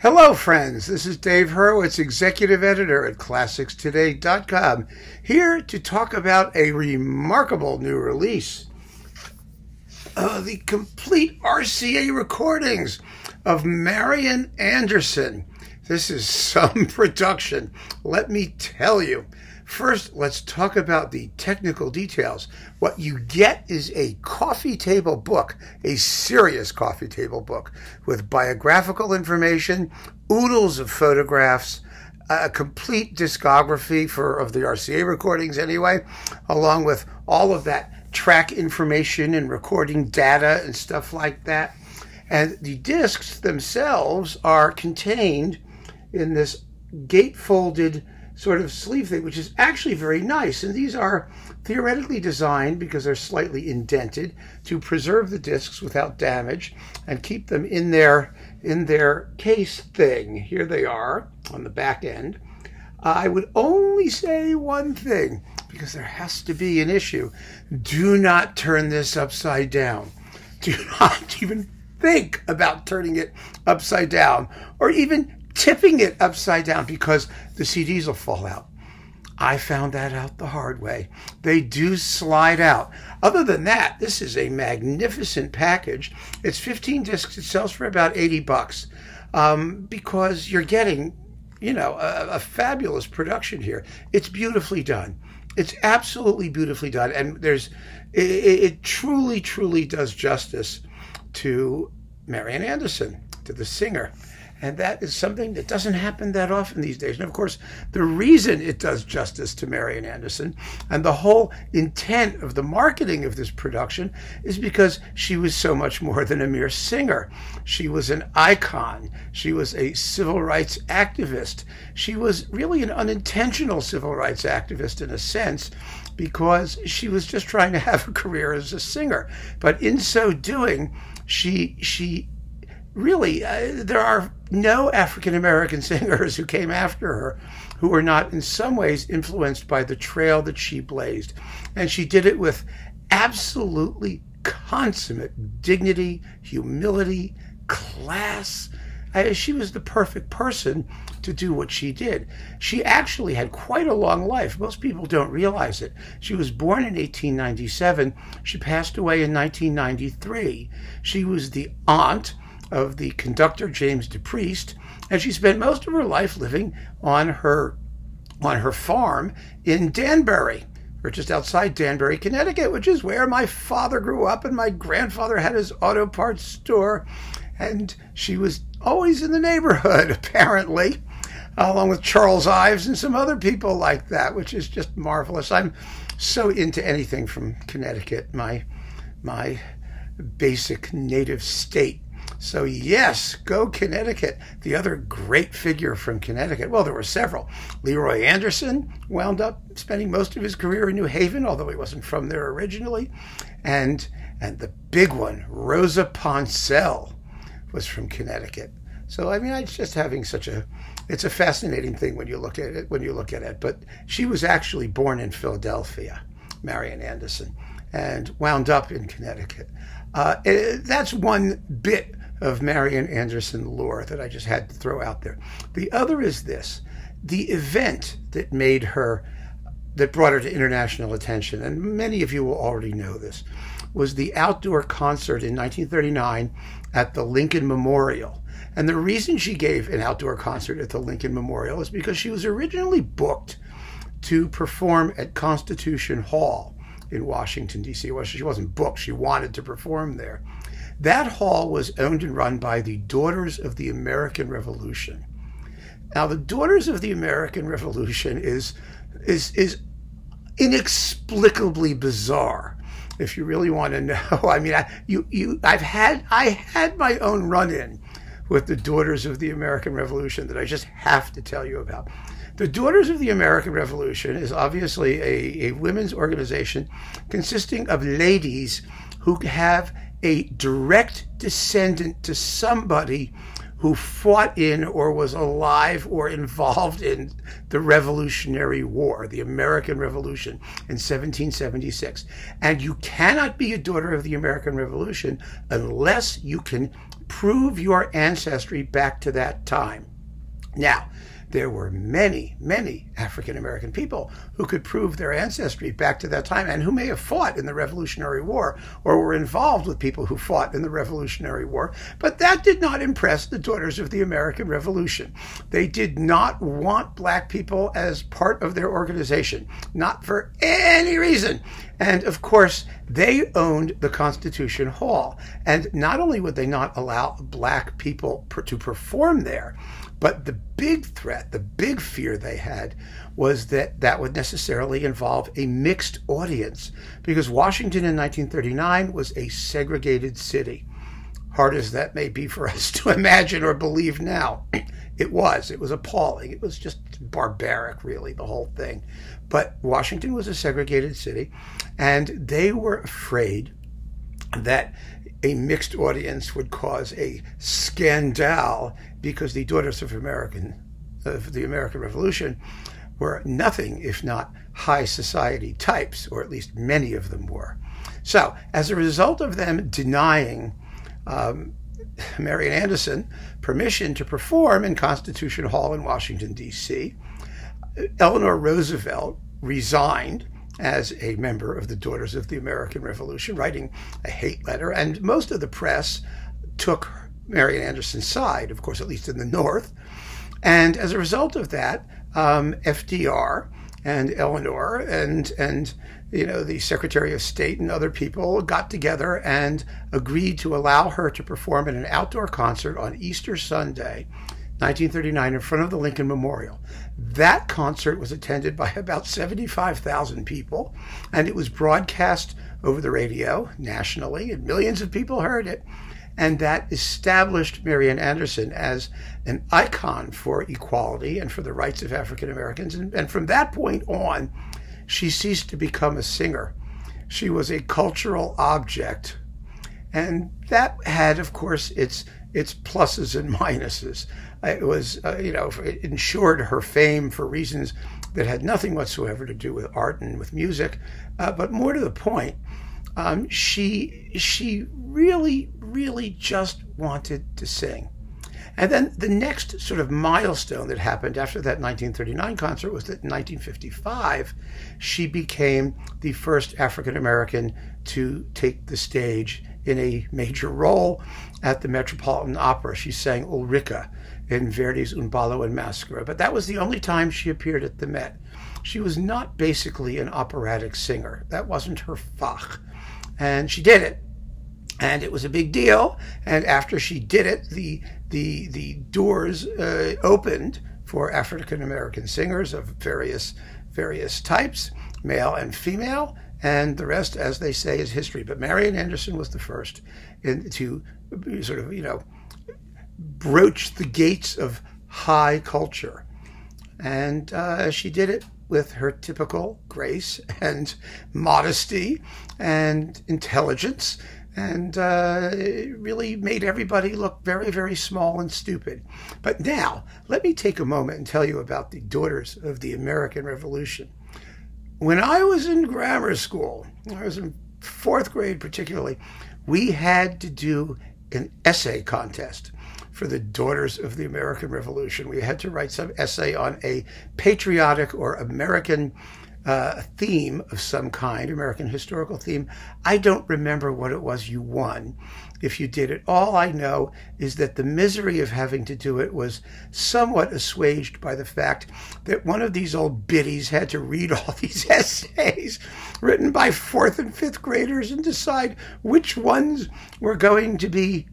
Hello, friends. This is Dave Hurwitz, executive editor at ClassicsToday.com, here to talk about a remarkable new release. Uh, the complete RCA recordings of Marian Anderson. This is some production, let me tell you. First, let's talk about the technical details. What you get is a coffee table book, a serious coffee table book with biographical information, oodles of photographs, a complete discography for of the RCA recordings anyway, along with all of that track information and recording data and stuff like that. And the discs themselves are contained in this gate-folded sort of sleeve thing, which is actually very nice. And these are theoretically designed because they're slightly indented to preserve the discs without damage and keep them in their in their case thing. Here they are on the back end. I would only say one thing because there has to be an issue. Do not turn this upside down. Do not even think about turning it upside down or even tipping it upside down because the CDs will fall out. I found that out the hard way. They do slide out. Other than that, this is a magnificent package. It's 15 discs. It sells for about 80 bucks um, because you're getting, you know, a, a fabulous production here. It's beautifully done. It's absolutely beautifully done, and there's it, it truly, truly does justice to Marian Anderson, to the singer. And that is something that doesn't happen that often these days. And of course, the reason it does justice to Marian Anderson and the whole intent of the marketing of this production is because she was so much more than a mere singer. She was an icon. She was a civil rights activist. She was really an unintentional civil rights activist in a sense because she was just trying to have a career as a singer. But in so doing, she she really, uh, there are no African American singers who came after her who were not in some ways influenced by the trail that she blazed. And she did it with absolutely consummate dignity, humility, class. Uh, she was the perfect person to do what she did. She actually had quite a long life. Most people don't realize it. She was born in 1897. She passed away in 1993. She was the aunt of the conductor James DePriest, and she spent most of her life living on her on her farm in Danbury, or just outside Danbury, Connecticut, which is where my father grew up and my grandfather had his auto parts store. And she was always in the neighborhood, apparently, along with Charles Ives and some other people like that, which is just marvelous. I'm so into anything from Connecticut, my my basic native state. So, yes, go Connecticut. The other great figure from Connecticut, well, there were several. Leroy Anderson wound up spending most of his career in New Haven, although he wasn't from there originally. And, and the big one, Rosa Ponselle, was from Connecticut. So, I mean, it's just having such a, it's a fascinating thing when you look at it, when you look at it. But she was actually born in Philadelphia, Marian Anderson, and wound up in Connecticut. Uh, it, that's one bit of Marian Anderson lore that I just had to throw out there. The other is this the event that made her, that brought her to international attention, and many of you will already know this, was the outdoor concert in 1939 at the Lincoln Memorial. And the reason she gave an outdoor concert at the Lincoln Memorial is because she was originally booked to perform at Constitution Hall in Washington, D.C. Well, she wasn't booked, she wanted to perform there. That hall was owned and run by the Daughters of the American Revolution. Now, the Daughters of the American Revolution is is is inexplicably bizarre. If you really want to know, I mean, I, you you I've had I had my own run-in with the Daughters of the American Revolution that I just have to tell you about. The Daughters of the American Revolution is obviously a, a women's organization consisting of ladies who have a direct descendant to somebody who fought in or was alive or involved in the Revolutionary War, the American Revolution in 1776. And you cannot be a daughter of the American Revolution unless you can prove your ancestry back to that time. Now, there were many, many African American people who could prove their ancestry back to that time and who may have fought in the Revolutionary War or were involved with people who fought in the Revolutionary War. But that did not impress the daughters of the American Revolution. They did not want black people as part of their organization, not for any reason. And of course, they owned the Constitution Hall. And not only would they not allow black people to perform there, but the big threat, the big fear they had was that that would necessarily involve a mixed audience because Washington in 1939 was a segregated city. Hard as that may be for us to imagine or believe now, it was. It was appalling. It was just barbaric, really, the whole thing. But Washington was a segregated city, and they were afraid that a mixed audience would cause a scandal because the daughters of American of the American Revolution were nothing if not high society types, or at least many of them were. So, as a result of them denying um, Marian Anderson permission to perform in Constitution Hall in Washington, D.C., Eleanor Roosevelt resigned as a member of the Daughters of the American Revolution, writing a hate letter. And most of the press took Marian Anderson's side, of course, at least in the North. And as a result of that, um, FDR and Eleanor and and you know the Secretary of State and other people got together and agreed to allow her to perform at an outdoor concert on Easter Sunday 1939 in front of the Lincoln Memorial. That concert was attended by about 75,000 people, and it was broadcast over the radio nationally, and millions of people heard it. And that established Marian Anderson as an icon for equality and for the rights of African Americans. And, and from that point on, she ceased to become a singer. She was a cultural object. And that had, of course, its its pluses and minuses. It was, uh, you know, it ensured her fame for reasons that had nothing whatsoever to do with art and with music. Uh, but more to the point, um, she she really, really just wanted to sing. And then the next sort of milestone that happened after that 1939 concert was that in 1955, she became the first African American to take the stage in a major role at the Metropolitan Opera. She sang Ulrica in Verdi's Un ballo in Maschera, but that was the only time she appeared at the Met. She was not basically an operatic singer. That wasn't her fach. And she did it. And it was a big deal. And after she did it, the the the doors uh, opened for African American singers of various various types, male and female, and the rest, as they say, is history. But Marian Anderson was the first in, to sort of, you know, broach the gates of high culture. And uh, she did it with her typical grace and modesty and intelligence and uh, really made everybody look very, very small and stupid. But now, let me take a moment and tell you about the daughters of the American Revolution. When I was in grammar school, I was in fourth grade particularly, we had to do an essay contest for the Daughters of the American Revolution. We had to write some essay on a patriotic or American uh, theme of some kind, American historical theme. I don't remember what it was you won if you did it. All I know is that the misery of having to do it was somewhat assuaged by the fact that one of these old biddies had to read all these essays written by fourth and fifth graders and decide which ones were going to be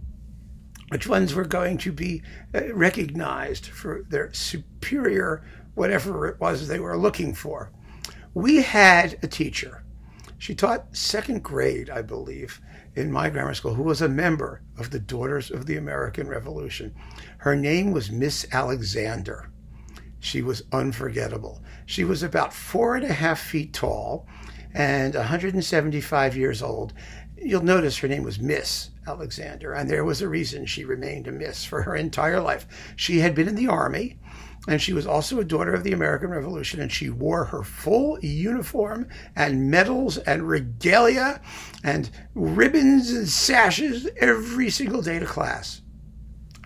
which ones were going to be uh, recognized for their superior whatever it was they were looking for. We had a teacher. She taught second grade, I believe, in my grammar school, who was a member of the Daughters of the American Revolution. Her name was Miss Alexander. She was unforgettable. She was about four and a half feet tall and 175 years old. You'll notice her name was Miss Alexander, and there was a reason she remained a Miss for her entire life. She had been in the Army. And she was also a daughter of the American Revolution, and she wore her full uniform and medals and regalia and ribbons and sashes every single day to class.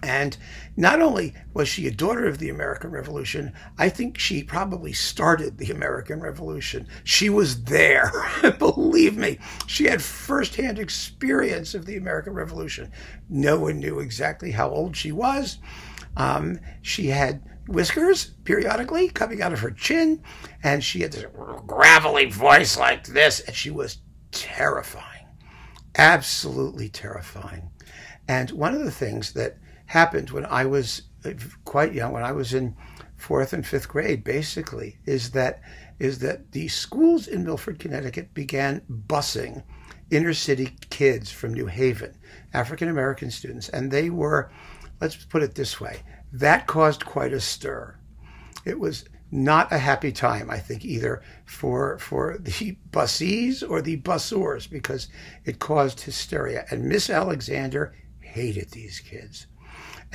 And not only was she a daughter of the American Revolution, I think she probably started the American Revolution. She was there. Believe me, she had firsthand experience of the American Revolution. No one knew exactly how old she was. Um, she had whiskers periodically coming out of her chin, and she had this gravelly voice like this, and she was terrifying, absolutely terrifying. And one of the things that happened when I was uh, quite young, when I was in fourth and fifth grade, basically, is that is that the schools in Milford, Connecticut began busing inner city kids from New Haven, African American students, and they were, let's put it this way, that caused quite a stir. It was not a happy time, I think, either for for the busees or the busors, because it caused hysteria. And Miss Alexander hated these kids.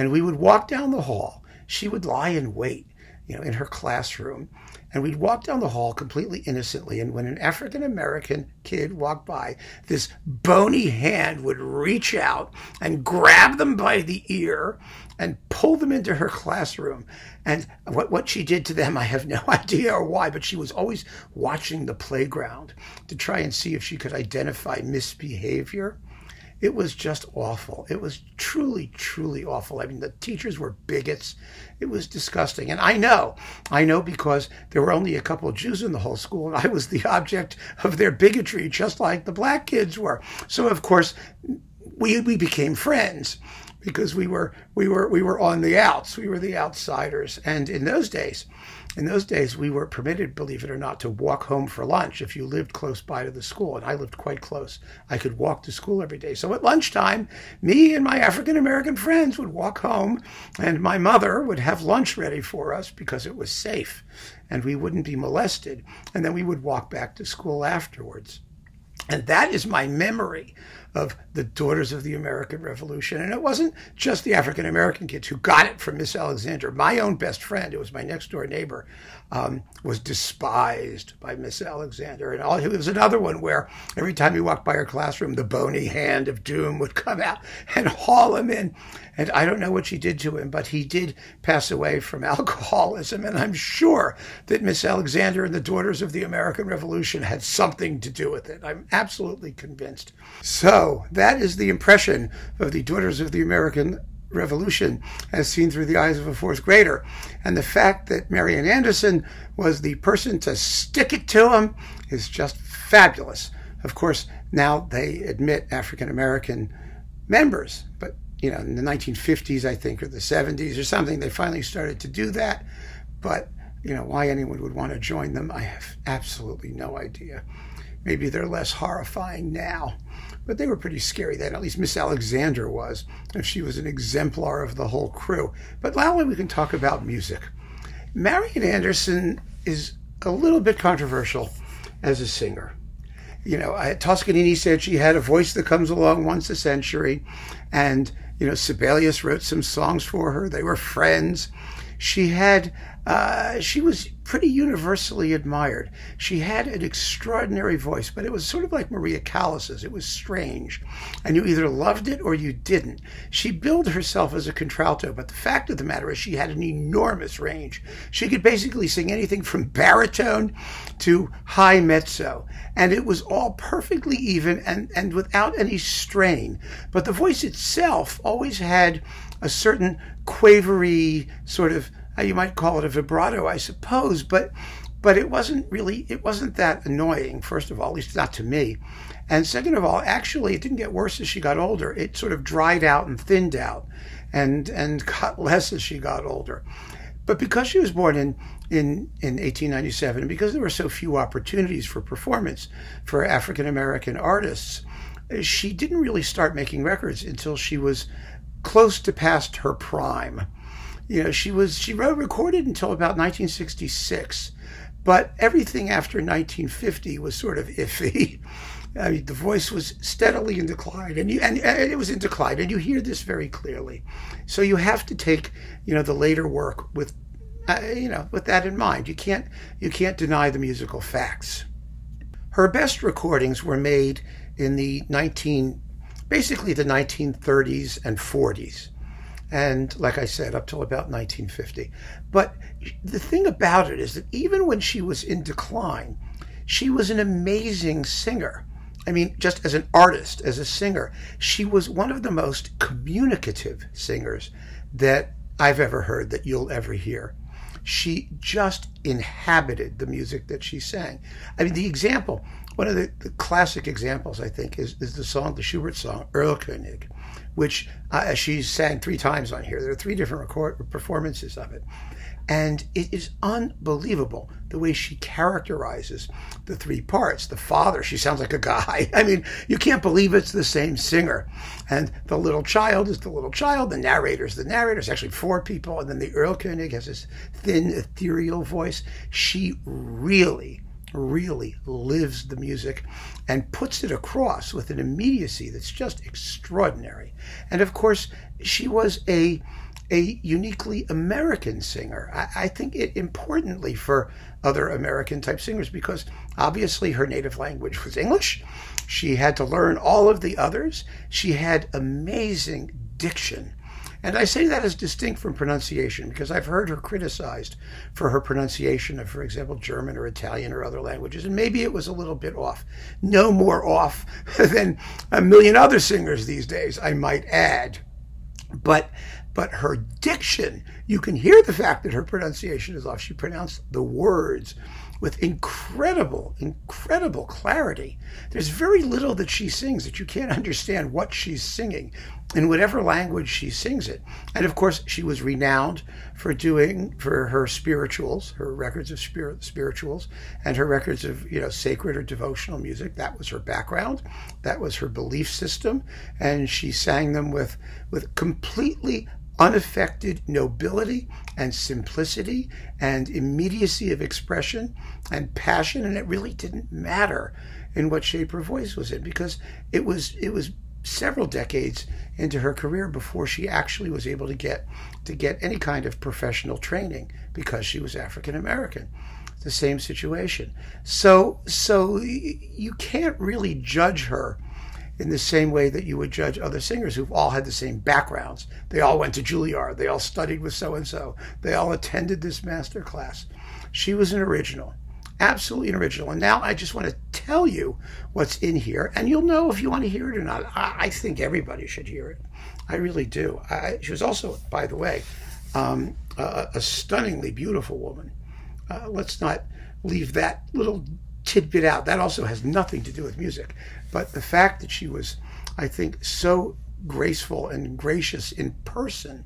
And we would walk down the hall. She would lie in wait, you know, in her classroom. And we'd walk down the hall completely innocently. And when an African American kid walked by, this bony hand would reach out and grab them by the ear and pull them into her classroom. And what, what she did to them, I have no idea or why, but she was always watching the playground to try and see if she could identify misbehavior. It was just awful. It was truly, truly awful. I mean, the teachers were bigots. It was disgusting. And I know, I know because there were only a couple of Jews in the whole school, and I was the object of their bigotry, just like the black kids were. So, of course, we, we became friends because we were we were we were on the outs we were the outsiders and in those days in those days, we were permitted, believe it or not, to walk home for lunch if you lived close by to the school. And I lived quite close. I could walk to school every day. So at lunchtime, me and my African American friends would walk home, and my mother would have lunch ready for us because it was safe and we wouldn't be molested. And then we would walk back to school afterwards. And that is my memory of the Daughters of the American Revolution. And it wasn't just the African American kids who got it from Miss Alexander. My own best friend, who was my next door neighbor, um, was despised by Miss Alexander. And all, it was another one where every time he walked by her classroom, the bony hand of doom would come out and haul him in. And I don't know what she did to him, but he did pass away from alcoholism. And I'm sure that Miss Alexander and the Daughters of the American Revolution had something to do with it. I'm absolutely convinced. So that is the impression of the Daughters of the American Revolution as seen through the eyes of a fourth grader. And the fact that Marian Anderson was the person to stick it to him is just fabulous. Of course, now they admit African American members, but you know, in the 1950s, I think, or the 70s or something, they finally started to do that. But you know, why anyone would want to join them, I have absolutely no idea. Maybe they're less horrifying now, but they were pretty scary then. At least Miss Alexander was, if she was an exemplar of the whole crew. But now we can talk about music. Marian Anderson is a little bit controversial as a singer. You know, Toscanini said she had a voice that comes along once a century, and you know, Sibelius wrote some songs for her. They were friends. She had uh, she was pretty universally admired. She had an extraordinary voice, but it was sort of like Maria Callas's. It was strange. And you either loved it or you didn't. She billed herself as a contralto, but the fact of the matter is she had an enormous range. She could basically sing anything from baritone to high mezzo. And it was all perfectly even and, and without any strain. But the voice itself always had a certain quavery sort of you might call it a vibrato, I suppose, but but it wasn't really it wasn't that annoying. First of all, at least not to me, and second of all, actually, it didn't get worse as she got older. It sort of dried out and thinned out, and and got less as she got older. But because she was born in in in 1897, and because there were so few opportunities for performance for African American artists, she didn't really start making records until she was close to past her prime you know, she was she wrote recorded until about 1966, but everything after 1950 was sort of iffy. I mean, the voice was steadily in decline, and you and, and, it was in decline, and you hear this very clearly. So you have to take, you know, the later work with, uh, you know, with that in mind. You can't you can't deny the musical facts. Her best recordings were made in the 19, basically the 1930s and 40s and like I said, up till about 1950. But the thing about it is that even when she was in decline, she was an amazing singer. I mean, just as an artist, as a singer, she was one of the most communicative singers that I've ever heard, that you'll ever hear. She just inhabited the music that she sang. I mean, the example, one of the, the classic examples, I think, is, is the song, the Schubert song, Erlkönig, which uh, she sang three times on here. There are three different record, performances of it. And it is unbelievable the way she characterizes the three parts. The father, she sounds like a guy. I mean, you can't believe it's the same singer. And the little child is the little child. The narrator is the narrator. It's actually four people. And then the Erlkönig has this thin, ethereal voice. She really, really lives the music and puts it across with an immediacy that's just extraordinary. And of course, she was a a uniquely American singer. I, I, think it importantly for other American type singers because obviously her native language was English. She had to learn all of the others. She had amazing diction. And I say that as distinct from pronunciation because I've heard her criticized for her pronunciation of, for example, German or Italian or other languages. And maybe it was a little bit off. No more off than a million other singers these days, I might add. But but her diction, you can hear the fact that her pronunciation is off. She pronounced the words with incredible, incredible clarity. There's very little that she sings that you can't understand what she's singing in whatever language she sings it. And of course, she was renowned for doing for her spirituals, her records of spirit spirituals, and her records of you know sacred or devotional music. That was her background. That was her belief system, and she sang them with with completely unaffected nobility and simplicity and immediacy of expression and passion and it really didn't matter in what shape her voice was in because it was it was several decades into her career before she actually was able to get to get any kind of professional training because she was African American the same situation. So so you can't really judge her in the same way that you would judge other singers who've all had the same backgrounds. They all went to Juilliard. They all studied with so and so. They all attended this master class. She was an original, absolutely an original. And now I just want to tell you what's in here, and you'll know if you want to hear it or not. I, I think everybody should hear it. I really do. I, she was also, by the way, um, a, a, stunningly beautiful woman. Uh, let's not leave that little tidbit out. That also has nothing to do with music. But the fact that she was, I think, so graceful and gracious in person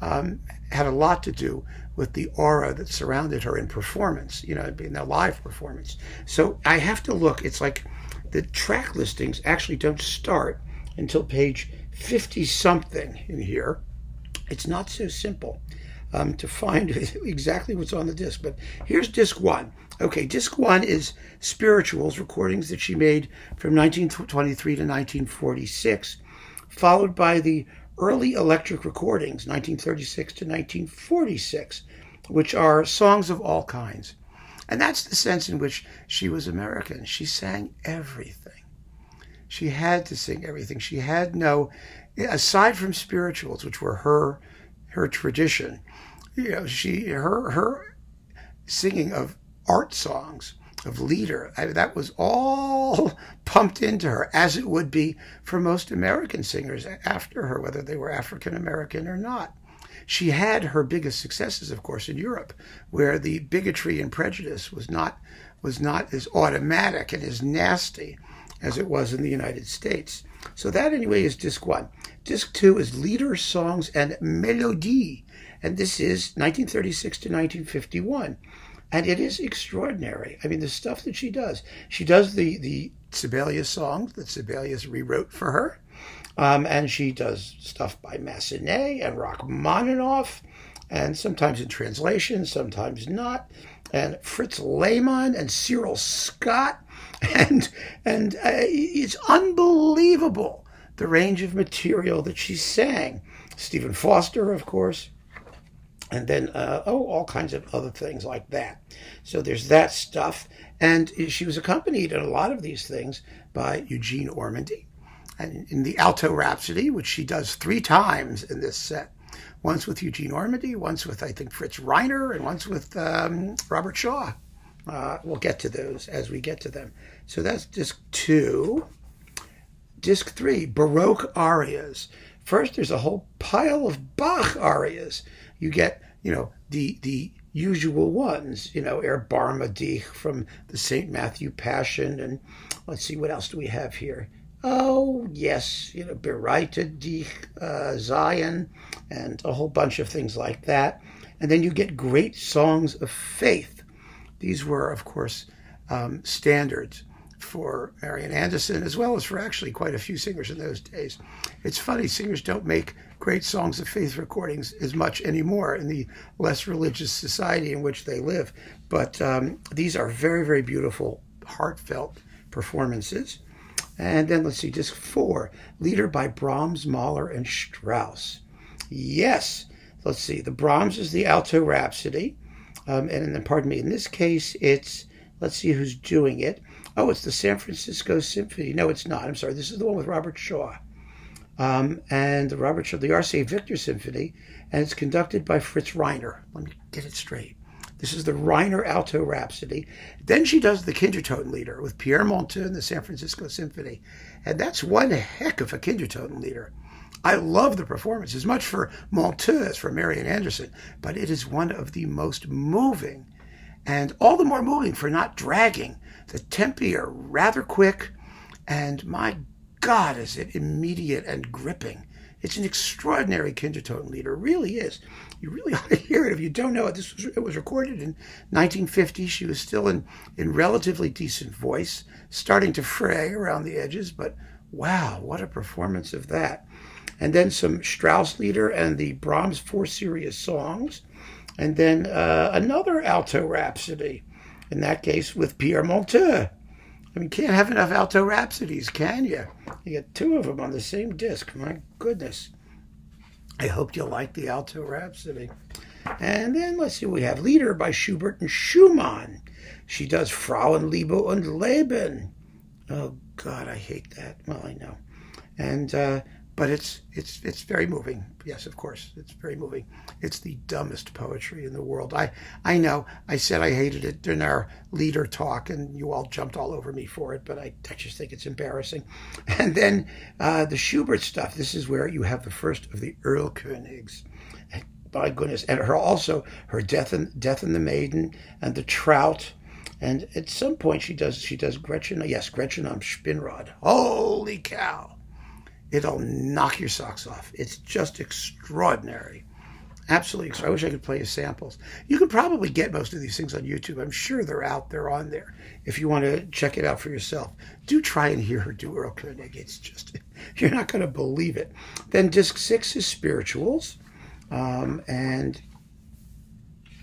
um, had a lot to do with the aura that surrounded her in performance, you know, in a live performance. So I have to look. It's like the track listings actually don't start until page 50 something in here. It's not so simple um, to find exactly what's on the disc, but here's disc one. Okay, disc one is spirituals, recordings that she made from 1923 to 1946, followed by the early electric recordings, 1936 to 1946, which are songs of all kinds. And that's the sense in which she was American. She sang everything. She had to sing everything. She had no, aside from spirituals, which were her her tradition, you know, she her her singing of art songs of Lieder. I, that was all pumped into her, as it would be for most American singers after her, whether they were African American or not. She had her biggest successes, of course, in Europe, where the bigotry and prejudice was not was not as automatic and as nasty as it was in the United States. So that, anyway, is disc one. Disc two is Lieder, Songs, and Melodie, and this is 1936 to 1951 and it is extraordinary. I mean, the stuff that she does. She does the the Sibelius songs that Sibelius rewrote for her, um, and she does stuff by Massenet and Rachmaninoff, and sometimes in translation, sometimes not. And Fritz Lehmann and Cyril Scott, and and uh, it's unbelievable the range of material that she sang. Stephen Foster, of course and then uh, oh all kinds of other things like that so there's that stuff and she was accompanied in a lot of these things by eugene ormandy and in the alto rhapsody which she does three times in this set once with Eugene Ormandy, once with, I think, Fritz Reiner, and once with um, Robert Shaw. Uh, we'll get to those as we get to them. So that's disc two. Disc three, Baroque arias. First, there's a whole pile of Bach arias. You get, you know, the the usual ones, you know, Erbarme dich from the St. Matthew Passion. And let's see, what else do we have here? Oh, yes, you know, Bereite dich, uh, Zion, and a whole bunch of things like that. And then you get great songs of faith. These were, of course, um, standards for Marian Anderson, as well as for actually quite a few singers in those days. It's funny, singers don't make great songs of faith recordings as much anymore in the less religious society in which they live. But um, these are very, very beautiful, heartfelt performances. And then let's see, disc four, Lieder by Brahms, Mahler, and Strauss. Yes, let's see, the Brahms is the Alto Rhapsody. Um, and then, pardon me, in this case, it's, let's see who's doing it. Oh, it's the San Francisco Symphony. No, it's not. I'm sorry. This is the one with Robert Shaw. Um, and the Robert the RCA Victor Symphony, and it's conducted by Fritz Reiner. Let me get it straight. This is the Reiner Alto Rhapsody. Then she does the Kindertotenlieder with Pierre Monteux and the San Francisco Symphony. And that's one heck of a Kindertotenlieder. I love the performance as much for Monteux as for Marian Anderson, but it is one of the most moving and all the more moving for not dragging. The tempi are rather quick, and my God, is it immediate and gripping. It's an extraordinary Kindertotenlieder, really is. You really ought to hear it if you don't know it. This was, it was recorded in 1950. She was still in, in relatively decent voice, starting to fray around the edges, but wow, what a performance of that. And then some Strauss Lieder and the Brahms Four Serious Songs and then uh, another alto rhapsody, in that case with Pierre Monteux. I mean, can't have enough alto rhapsodies, can you? You get two of them on the same disc. My goodness. I hope you like the alto rhapsody. And then let's see, we have Lieder by Schubert and Schumann. She does Frauenliebe und Leben. Oh God, I hate that. Well, I know. And uh, but it's it's it's very moving. Yes, of course, it's very moving. It's the dumbest poetry in the world. I I know. I said I hated it during our Lieder talk, and you all jumped all over me for it. But I, I just think it's embarrassing. And then uh, the Schubert stuff. This is where you have the first of the Erlkönigs. And my goodness, and her also her death and death and the maiden and the trout. And at some point she does she does Gretchen. Yes, Gretchen on Spinnrade. Holy cow! It'll knock your socks off. It's just extraordinary. Absolutely. extraordinary. I wish I could play you samples. You can probably get most of these things on YouTube. I'm sure they're out there on there if you want to check it out for yourself. Do try and hear her do Erlkönig. It's just, you're not going to believe it. Then disc six is spirituals. Um, and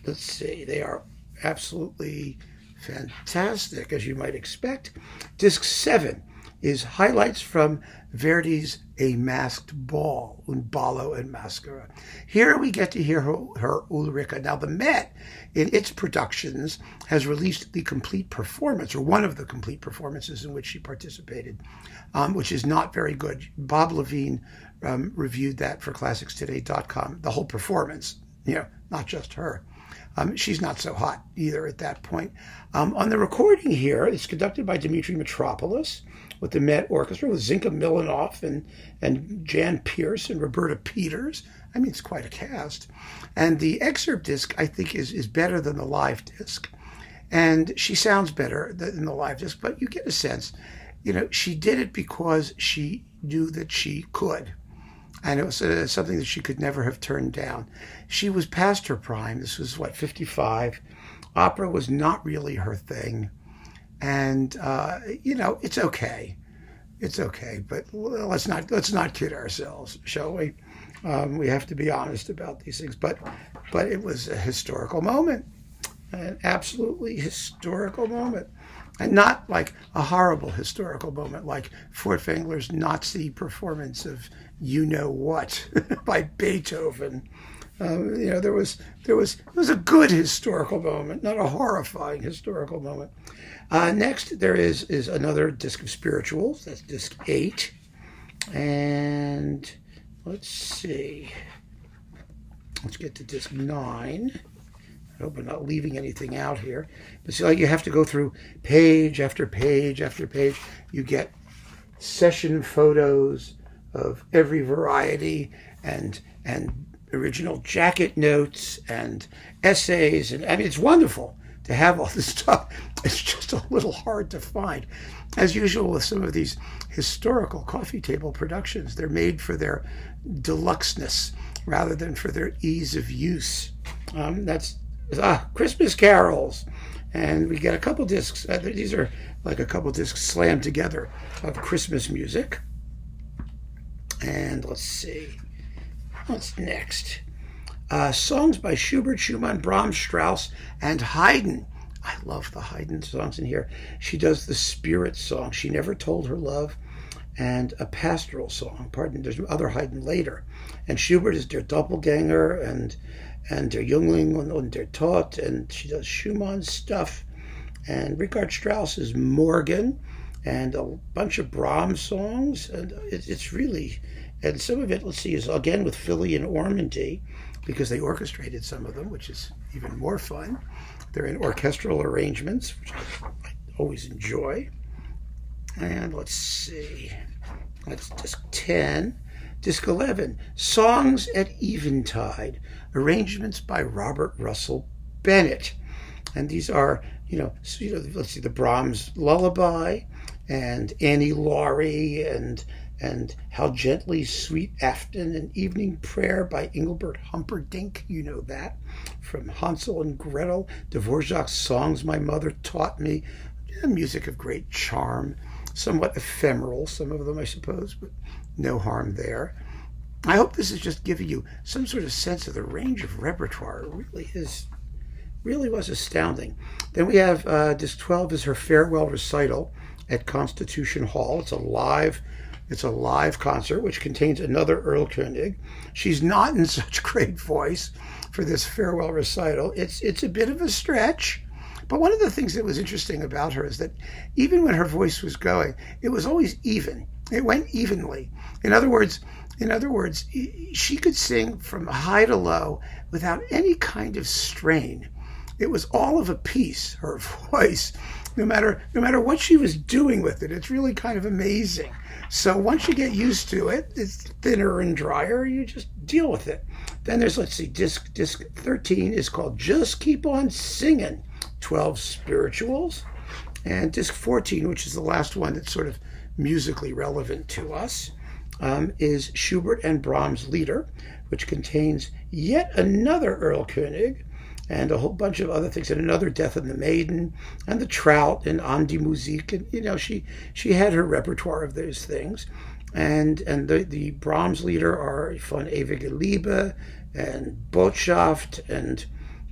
let's see, they are absolutely fantastic, as you might expect. Disc seven is highlights from Verdi's A Masked Ball, Un Ballo in Maschera. Here we get to hear her, her Ulrika. Now, the Met, in its productions, has released the complete performance, or one of the complete performances in which she participated, um, which is not very good. Bob Levine um, reviewed that for ClassicsToday.com, the whole performance, you know, not just her. Um, she's not so hot either at that point. Um, on the recording here, it's conducted by Dimitri Mitropoulos with the Met Orchestra with Zinka Milanov and, and Jan Peerce and Roberta Peters. I mean, it's quite a cast. And the excerpt disc, I think, is, is better than the live disc. And she sounds better than the live disc, but you get a sense, you know, she did it because she knew that she could. And it was uh, something that she could never have turned down. She was past her prime. This was, what, 55? Opera was not really her thing and uh, you know it's okay, it's okay. But let's not let's not kid ourselves, shall we? Um, we have to be honest about these things. But but it was a historical moment, an absolutely historical moment. And not like a horrible historical moment like Furtwängler's Nazi performance of You Know What by Beethoven. Um, you know, there was there was it was a good historical moment, not a horrifying historical moment. Uh, next, there is is another disc of spirituals. That's disc eight, and let's see. Let's get to disc nine. I hope I'm not leaving anything out here. But see, like you have to go through page after page after page. You get session photos of every variety and and original jacket notes and essays and I mean it's wonderful to have all this stuff. It's just a little hard to find. As usual with some of these historical coffee table productions, they're made for their deluxeness rather than for their ease of use. Um, that's ah, Christmas carols. And we get a couple discs. Uh, these are like a couple discs slammed together of Christmas music. And let's see. What's next? Uh, songs by Schubert, Schumann, Brahms, Strauss, and Haydn. I love the Haydn songs in here. She does the spirit song. She never told her love and a pastoral song. Pardon, there's other Haydn later. And Schubert is Der Doppelganger and and Der Jüngling und Der Tod, and she does Schumann stuff. And Richard Strauss is Morgen, and a bunch of Brahms songs, and it's really, and some of it, let's see, is again with Philly and Ormandy, because they orchestrated some of them, which is even more fun. They're in orchestral arrangements, which I always enjoy. And let's see. That's disc 10. Disc 11, Songs at Eventide, arrangements by Robert Russell Bennett. And these are, you know, you know let's see, the Brahms Lullaby and Annie Laurie and and How Gently Sweet Afton and Evening Prayer by Engelbert Humperdinck, you know that, from Hansel and Gretel, Dvorak's Songs My Mother Taught Me, music of great charm, somewhat ephemeral, some of them, I suppose, but no harm there. I hope this is just giving you some sort of sense of the range of repertoire. It really is, really was astounding. Then we have uh, disc 12 is her farewell recital at Constitution Hall. It's a live, it's a live concert which contains another Erlkönig. She's not in such great voice for this farewell recital. It's it's a bit of a stretch. But one of the things that was interesting about her is that even when her voice was going, it was always even. It went evenly. In other words, in other words, she could sing from high to low without any kind of strain. It was all of a piece, her voice, no matter no matter what she was doing with it. It's really kind of amazing. So once you get used to it, it's thinner and drier. You just deal with it. Then there's let's see, disc disc 13 is called Just Keep On Singing. 12 spirituals, and disc 14, which is the last one that's sort of musically relevant to us, um, is Schubert and Brahms Lieder, which contains yet another Erlkönig and a whole bunch of other things, and another Death of the Maiden, and the Trout, and An die Musik, and you know she she had her repertoire of those things, and and the the Brahms Lieder are von ewige Liebe and Botschaft and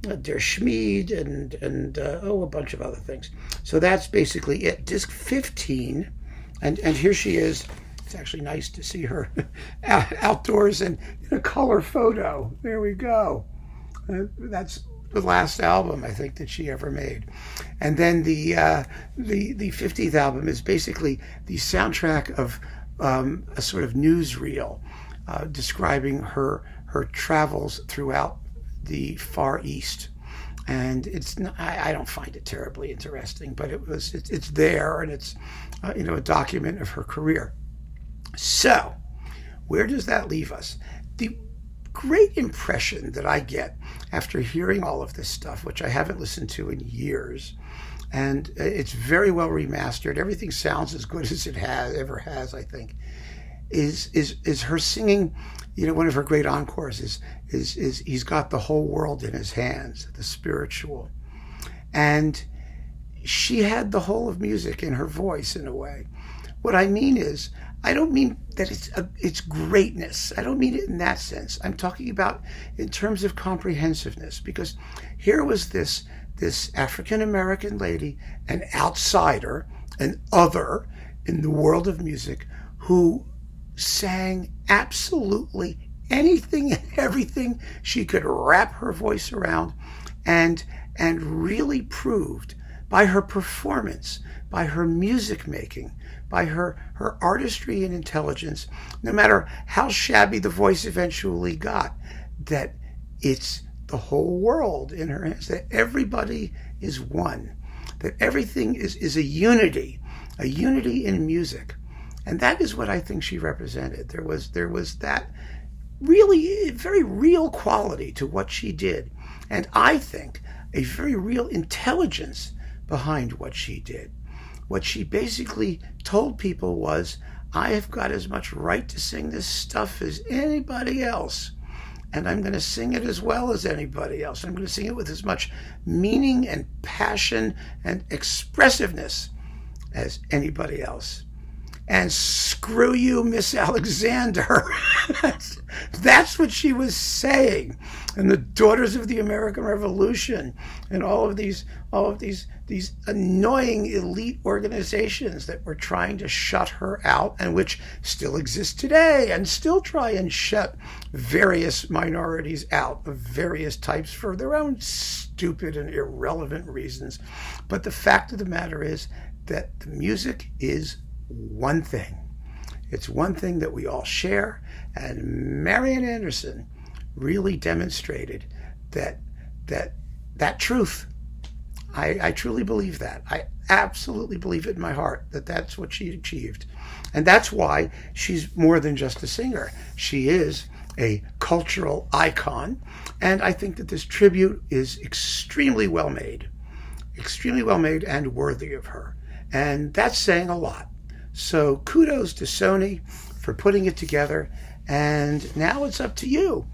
Der Schmied and and uh, oh a bunch of other things. So that's basically it. Disc 15, and and here she is. It's actually nice to see her outdoors and in a color photo. There we go. Uh, that's the last album I think that she ever made, and then the uh, the the 50th album is basically the soundtrack of um, a sort of newsreel uh, describing her her travels throughout the Far East. And it's not, I, I don't find it terribly interesting, but it was it's, it's there and it's uh, you know a document of her career. So, where does that leave us? The great impression that I get after hearing all of this stuff, which I haven't listened to in years, and it's very well remastered. Everything sounds as good as it has ever has, I think. Is is is her singing you know, one of her great encores is, is, is he's got the whole world in his hands, the spiritual. And she had the whole of music in her voice in a way. What I mean is, I don't mean that it's a, it's greatness. I don't mean it in that sense. I'm talking about in terms of comprehensiveness because here was this this African American lady, an outsider, an other in the world of music who sang absolutely anything and everything she could wrap her voice around and and really proved by her performance by her music making by her her artistry and intelligence no matter how shabby the voice eventually got that it's the whole world in her hands, that everybody is one, that everything is, is a unity, a unity in music. And that is what I think she represented. There was there was that really very real quality to what she did. And I think a very real intelligence behind what she did. What she basically told people was, I have got as much right to sing this stuff as anybody else. And I'm going to sing it as well as anybody else. I'm going to sing it with as much meaning and passion and expressiveness as anybody else and screw you, Miss Alexander. that's, what she was saying. And the Daughters of the American Revolution and all of these all of these these annoying elite organizations that were trying to shut her out and which still exist today and still try and shut various minorities out of various types for their own stupid and irrelevant reasons. But the fact of the matter is that the music is one thing. It's one thing that we all share. And Marian Anderson really demonstrated that that that truth. I, I truly believe that. I absolutely believe it in my heart that that's what she achieved. And that's why she's more than just a singer. She is a cultural icon. And I think that this tribute is extremely well made, extremely well made and worthy of her. And that's saying a lot. So kudos to Sony for putting it together. And now it's up to you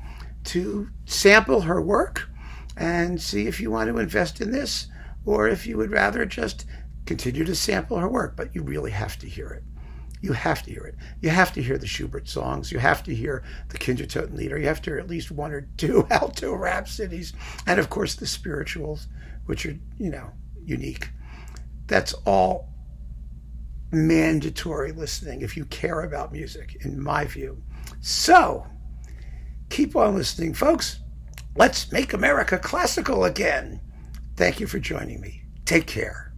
to sample her work and see if you want to invest in this or if you would rather just continue to sample her work. But you really have to hear it. You have to hear it. You have to hear the Schubert songs. You have to hear the Kindertotenlieder. You have to hear at least one or two alto rhapsodies. And of course, the spirituals, which are, you know, unique. That's all mandatory listening if you care about music, in my view. So, keep on listening, folks. Let's make America classical again. Thank you for joining me. Take care.